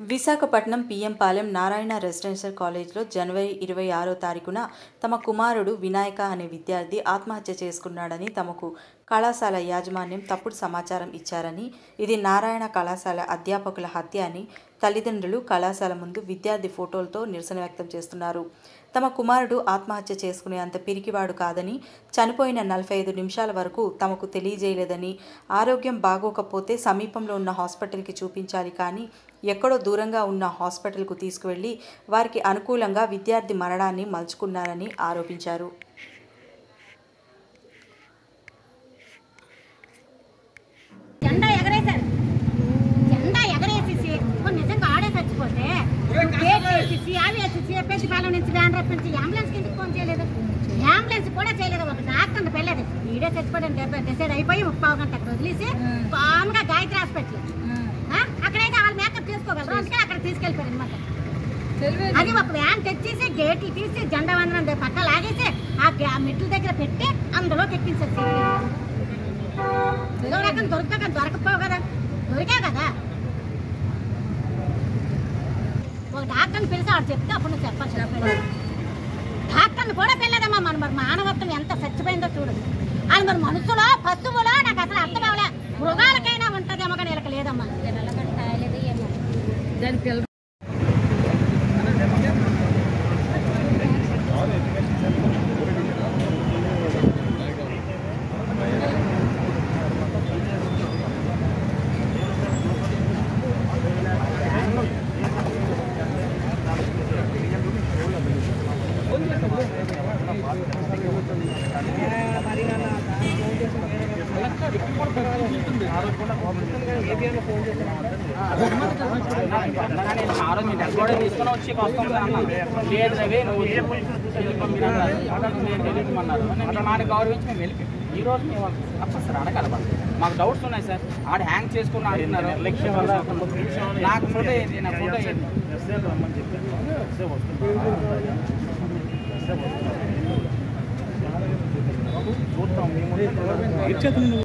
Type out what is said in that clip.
Visakhapatnam PM Palem Narayana residential కాలేజ్లో జనవరి ఇరవై ఆరో తారీఖున తమ కుమారుడు వినాయక అనే విద్యార్థి ఆత్మహత్య చేసుకున్నాడని తమకు కళాశాల యాజమాన్యం తప్పుడు సమాచారం ఇచ్చారని ఇది నారాయణ కళాశాల అధ్యాపకుల హత్య అని తల్లిదండ్రులు కళాశాల ముందు విద్యార్థి ఫోటోలతో నిరసన వ్యక్తం చేస్తున్నారు. తమ కుమారుడు ఆత్మహత్య చేసుకునే అంత పిరికివాడు కాదని చనిపోయిన నలభై ఐదు నిమిషాల వరకు తమకు తెలియజేయలేదని ఆరోగ్యం బాగోకపోతే సమీపంలో ఉన్న హాస్పిటల్కి చూపించాలి కానీ ఎక్కడో దూరంగా ఉన్న హాస్పిటల్కు తీసుకువెళ్ళి వారికి అనుకూలంగా విద్యార్థి మరణాన్ని మలుచుకున్నారని ఆరోపించారు. పెద్దపాలెం నుంచి వ్యాన్ రప్పించి అంబులెన్స్ కిందకి ఫోన్ చేయలేదు? అంబులెన్స్ కూడా చేయలేదు ఒక డాక్టర్ పెళ్ళదు ఈడే చచ్చిపోయాడు డెబ్బై డిసైడ్ అయిపోయి ముప్పావు గంట వదిలేసి కామ్గా గాయత్రి హాస్పిటల్? అక్కడైతే వాళ్ళు మేకప్ చేసుకోగలరు అందుకే అక్కడ తీసుకెళ్ళిపోయారు అనమాట అది ఒక వ్యాన్ తెచ్చేసి గేట్లు తీసి జెండా వందనం పక్క లాగేసి ఆ మెట్ల దగ్గర పెట్టి అందులో ఎక్కించారు ఏదో రకం దొరుకుతా దొరకపోవు కదా దొరికా కదా ఒక డాక్టర్ని పిలిచి ఆడు చెప్తే అప్పుడు నువ్వు చెప్పాలి డాక్టర్ని కూడా పిల్లదమ్మా మన మరి మానవత్వం ఎంత చచ్చిపోయిందో చూడు. అది మరి మనుషులో పశువులో నాకు అసలు అర్థం అవలే మృగాలకైనా ఉంటుందేమో కానీ వీళ్ళకి లేదమ్మా. తీసుకుని వచ్చి వస్తాం లేదు రవి నువ్వు వెళ్ళిపోమన్నారు నేను మాట గౌరవించి మేము వెళ్ళిపోయాం ఈ రోజు మేము సార్ అడగాలి మాకు డౌట్స్ ఉన్నాయి సార్. ఆడ హ్యాంగ్ చేసుకుని ఆడుతున్నారు నాకు ఫోటో ఏంటి నా ఫోటో ఏంటి చూద్దాం మేము